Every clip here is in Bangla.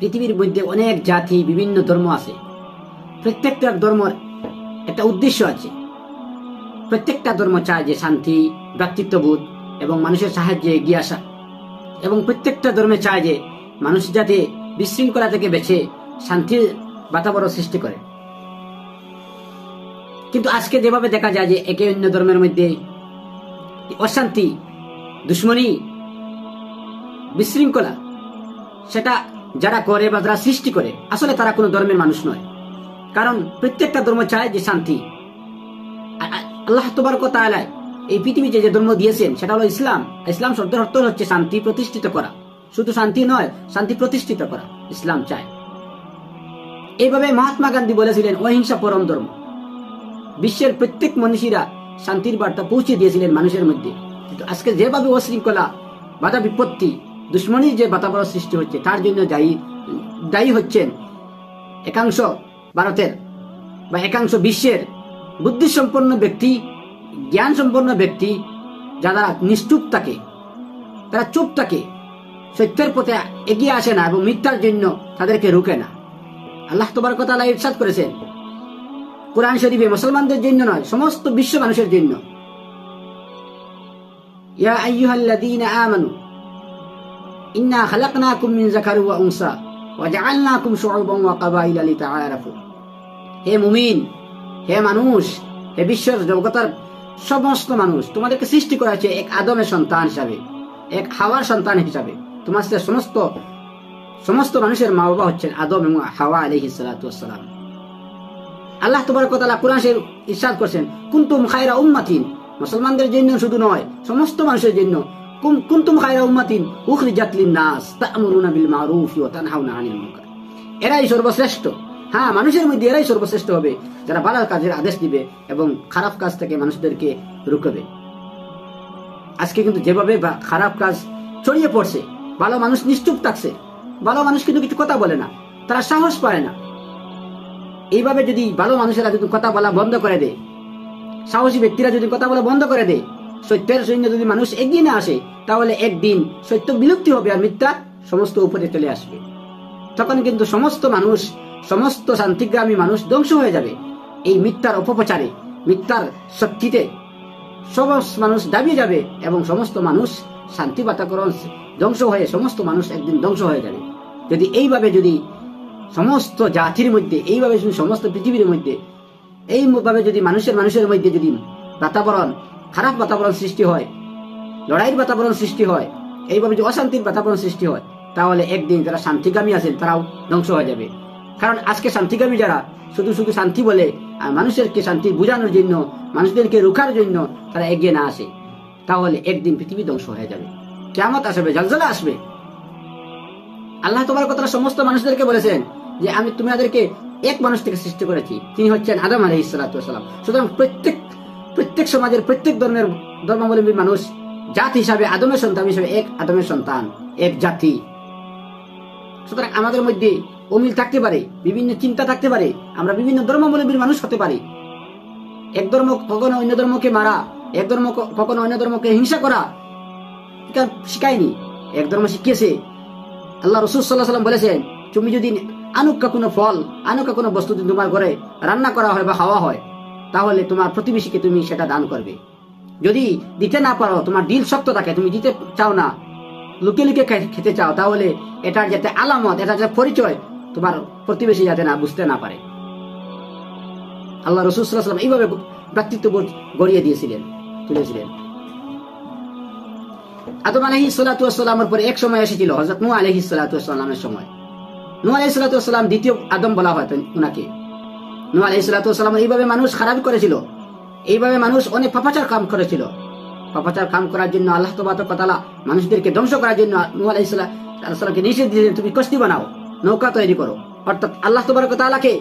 পৃথিবীর মধ্যে অনেক জাতি, বিভিন্ন ধর্ম আছে। প্রত্যেকটা ধর্ম একটা উদ্দেশ্য আছে। প্রত্যেকটা ধর্ম চায় যে শান্তি ভ্রাতৃত্ববোধ এবং মানুষের সাহায্যে এগিয়ে আসা। এবং প্রত্যেকটা ধর্মে চায় যে মানুষ যাতে বিশৃঙ্খলা থেকে বেছে শান্তির বাতাবরণ সৃষ্টি করে। কিন্তু আজকে যেভাবে দেখা যায় যে একে অন্য ধর্মের মধ্যে অশান্তি, দুশ্মনী, বিশৃঙ্খলা, সেটা যারা করে বা যারা সৃষ্টি করে, আসলে তারা কোনো ধর্মের মানুষ নয়। কারণ প্রত্যেকটা ধর্ম চায় যে শান্তি। আল্লাহ তোবারক তাআলা এই পৃথিবীতে যে ধর্ম দিয়েছেন, সেটা হলো ইসলাম। ইসলাম শব্দের অর্থ হচ্ছে শান্তি প্রতিষ্ঠিত করা। শুধু শান্তি নয়, শান্তি প্রতিষ্ঠিত করা, ইসলাম চায়। এইভাবে মহাত্মা গান্ধী বলেছিলেন, অহিংসা পরম ধর্ম। বিশ্বের প্রত্যেক মনীষীরা শান্তির বার্তা পৌঁছে দিয়েছিলেন মানুষের মধ্যে। কিন্তু আজকে যেভাবে অশৃঙ্খলা, বাধা বিপত্তি দুশ্মনীর যে বাতাবরণ সৃষ্টি হচ্ছে, তার জন্য দায়ী দায়ী হচ্ছেন একাংশ ভারতের বা একাংশ বিশ্বের বুদ্ধিসম্পন্ন ব্যক্তি জ্ঞান সম্পন্ন ব্যক্তি, যারা নিষ্ঠুপ থাকে। তারা চুপ থাকে। সত্যের পথে এগিয়ে আসে না এবং মিথ্যার জন্য তাদেরকে রুকে না। আল্লাহ তোমার কথা আল্লাহ ইরশাদ করেছেন, কোরআন শরীফে মুসলমানদের জন্য নয়, সমস্ত বিশ্ব মানুষের জন্য। ইয়া আইয়ুহাল্লাযীনা আমানু হে মুমিন, হে মানুষ, হে বিশ্বের জগতার সমস্ত মানুষ, তোমাদেরকে সৃষ্টি করা হয়েছে এক আদমের সন্তান হিসাবে, এক হাওয়ার সন্তান হিসাবে। সমস্ত সমস্ত মানুষের মা বাবা হচ্ছেন আদম এবং হাওয়া আলহি সালাম আল্লাহ তোমার কথা কোরআন ইরশাদ করছেন, কুনতুম খায়রা উম্মাতিন মুসলমানদের জন্য শুধু নয়, সমস্ত মানুষের জন্য। খায়রা উম্মাতিন উখরিজাত তা'মুরুনা বিল ওয়া তানহাউনা আনিল মুনকার এরাই সর্বশ্রেষ্ঠ। হ্যাঁ মানুষের মধ্যে এরাই সর্বশ্রেষ্ঠ হবে। যারা ভালো কাজের আদেশ দিবে এবং খারাপ কাজ থেকে মানুষদেরকে আজকে কিন্তু যেভাবে খারাপ কাজ ছড়িয়ে পড়ছে, ভালো মানুষ নিশ্চুপ থাকছে, ভালো মানুষ কিন্তু কিছু কথা বলে না, তারা সাহস পায় না। এইভাবে যদি ভালো মানুষেরা যদি কথা বলা বন্ধ করে দেয়, সাহসী ব্যক্তিরা যদি কথা বলা বন্ধ করে দেয় সত্যের সৈন্য যদি মানুষ এগিয়ে না আসে, তাহলে একদিন সত্য বিলুপ্তি হবে আর মিথ্যা সমস্ত উপরে চলে আসবে। তখন কিন্তু সমস্ত মানুষ, সমস্ত শান্তিগ্রামী মানুষ ধ্বংস হয়ে যাবে। এই মিথ্যার অপপ্রচারে, মিথ্যার শক্তিতে সমস্ত মানুষ দাবিয়ে যাবে এবং সমস্ত মানুষ শান্তি বাতাকরণ ধ্বংস হয়ে সমস্ত মানুষ একদিন ধ্বংস হয়ে যাবে। যদি এইভাবে যদি সমস্ত জাতির মধ্যে, এইভাবে যদি সমস্ত পৃথিবীর মধ্যে, এইভাবে যদি মানুষের মানুষের মধ্যে যদি বাতাবরণ খারাপ বাতাবরণ সৃষ্টি হয়, লড়াইয়ের বাতাবরণ সৃষ্টি হয়, এইভাবে যদি অশান্তির বাতাবরণ সৃষ্টি হয়, তাহলে একদিন যারা শান্তিগামী আছেন, তারাও ধ্বংস হয়ে যাবে। কারণ আজকে শান্তিগামী যারা, শুধু শুধু শান্তি বলে, আর মানুষেরকে শান্তি বোঝানোর জন্য, মানুষদেরকে রুখার জন্য, তারা এগিয়ে না আসে, তাহলে একদিন পৃথিবী ধ্বংস হয়ে যাবে। কেমত আসবে, জলজলা আসবে। আল্লাহ তোমার কথা সমস্ত মানুষদেরকে বলেছেন যে, আমি তোমাদেরকে এক মানুষ থেকে সৃষ্টি করেছি, তিনি হচ্ছেন আদম আলহ ইসালাতাম সুতরাং প্রত্যেক প্রত্যেক সমাজের প্রত্যেক ধর্মের ধর্মাবলম্বী মানুষ, জাতি হিসাবে আদমের সন্তান হিসাবে এক আদমের সন্তান, এক জাতি। সুতরাং আমাদের মধ্যে অমিল থাকতে পারে, বিভিন্ন চিন্তা থাকতে পারে, আমরা বিভিন্ন ধর্মাবলম্বীর মানুষ হতে পারি। এক ধর্ম কখনো অন্য ধর্মকে মারা, এক ধর্ম কখনো অন্য ধর্মকে হিংসা করা শিখায়নি। এক ধর্ম শিখিয়েছে। আল্লাহ রসুল সাল্লাহ সাল্লাম বলেছেন, তুমি যদি আনুকা কোনো ফল, আনুকা কোনো বস্তু যদি তোমার ঘরে রান্না করা হয় বা খাওয়া হয় তাহলে তোমার প্রতিবেশীকে তুমি সেটা দান করবে। যদি দিতে না পারো, তোমার দিল শক্ত থাকে, তুমি দিতে চাও না লুকে লুকে খেতে চাও, তাহলে এটার যাতে আলামত এটা যাতে পরিচয় তোমার প্রতিবেশী যাতে না বুঝতে না পারে। আল্লাহ রসুল সাল্লাম এইভাবে ভ্রাতৃত্ববোধ গড়িয়ে দিয়েছিলেন, তুলেছিলেন। আদম আলহি সাল্লাতামের পরে এক সময় এসেছিল হজরত নু আলহি সাল্লাতামের সময়। নু আলহি সাল্লাতাম দ্বিতীয় আদম বলা হয় উনাকে। নু আলহি সাল্লাতাম এইভাবে মানুষ খারাপ করেছিল। এইভাবে মানুষ অনেক পাপাচার কাম করেছিল। পাপাচার কাম করার জন্য আল্লাহ তবাতলা মানুষদেরকে ধ্বংস করার জন্য নু আলহি সাল্লামকে নিষেধ দিয়েছেন, তুমি কষ্টি বানাও, নৌকা তৈরি করো। অর্থাৎ আল্লাহ তবরক তালাকে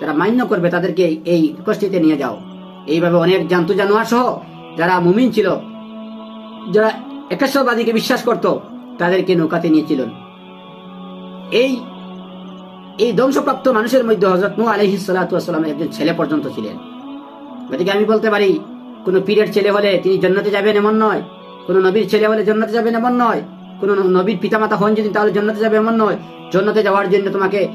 যারা মান্য করবে, তাদেরকে এই কষ্টিতে নিয়ে যাও। এইভাবে অনেক জান্তু জানোয়ার সহ যারা মুমিন ছিল, যারা একেশ্বরবাদীকে বিশ্বাস করত, তাদেরকে নৌকাতে নিয়েছিলেন এই এই ধ্বংসপ্রাপ্ত মানুষের মধ্যে হজরত নু আলহি সাল্লাহামের একজন ছেলে পর্যন্ত ছিলেন। গতিকে আমি বলতে পারি, কোন পীরের ছেলে হলে তিনি জন্নতে যাবেন এমন নয়, কোন নবীর ছেলে হলে জন্নতে যাবেন এমন নয়, কোন নবীর পিতামাতা হন যদি তাহলে জন্নতে যাবে এমন নয়। জন্নতে যাওয়ার জন্য তোমাকে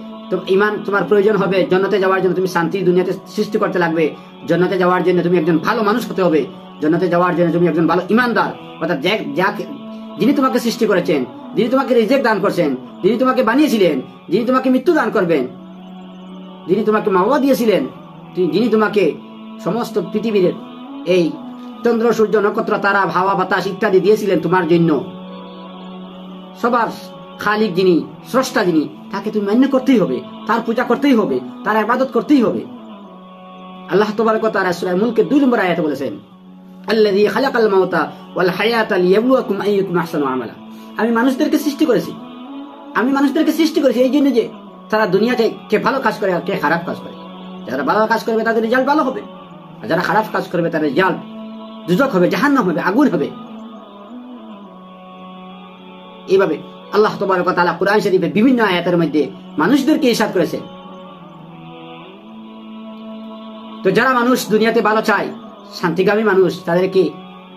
ইমান তোমার প্রয়োজন হবে, জন্নতে যাওয়ার জন্য তুমি শান্তি দুনিয়াতে সৃষ্টি করতে লাগবে, জন্নতে যাওয়ার জন্য তুমি একজন ভালো মানুষ হতে হবে, জন্নতে যাওয়ার জন্য তুমি একজন ভালো ইমানদার। অর্থাৎ যিনি তোমাকে সৃষ্টি করেছেন, যিনি তোমাকে রিজেক্ট দান করছেন, যিনি তোমাকে বানিয়েছিলেন, যিনি তোমাকে মৃত্যু দান করবেন, যিনি তোমাকে মা বাবা দিয়েছিলেন যিনি তোমাকে সমস্ত পৃথিবীর এই চন্দ্র, সূর্য, নক্ষত্র, তারা, হাওয়া, বাতাস ইত্যাদি দিয়েছিলেন তোমার জন্য। সবার খালিক যিনি, স্রষ্টা যিনি, তাকে তুমি মান্য করতেই হবে। তার পূজা করতেই হবে, তার ইবাদত করতেই হবে। আল্লাহ তবারক ওয়া তাআলা সূরা মুলকের দুই নম্বর আয়াতে বলেছেন আল্লাযী খালাকাল মাউতা ওয়াল হায়াতা লিয়াবলুয়াকুম আইয়ুকুম আহসানু আমালা আমি মানুষদেরকে সৃষ্টি করেছি। আমি মানুষদেরকে সৃষ্টি করেছি এই জন্য যে তারা দুনিয়াতে কে ভালো কাজ করে আর কে খারাপ কাজ করে। যারা ভালো কাজ করবে তাদের রেজাল্ট ভালো হবে। আর যারা খারাপ কাজ করবে তাদের রেজাল্ট দুজক হবে, জাহান্নাম হবে, আগুন হবে। এইভাবে আল্লাহ তবারক তাআলা কোরআন শরীফের বিভিন্ন আয়াতের মধ্যে মানুষদেরকে ইরশাদ করেছে। তো যারা মানুষ দুনিয়াতে ভালো চায় শান্তিকামী মানুষ, তাদেরকে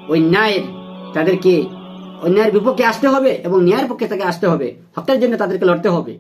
ওই ন্যায়ের তাদেরকে অন্যায়ের বিপক্ষে আসতে হবে এবং ন্যায়ের পক্ষে তাকে আসতে হবে। হকের জন্য তাদেরকে লড়তে হবে।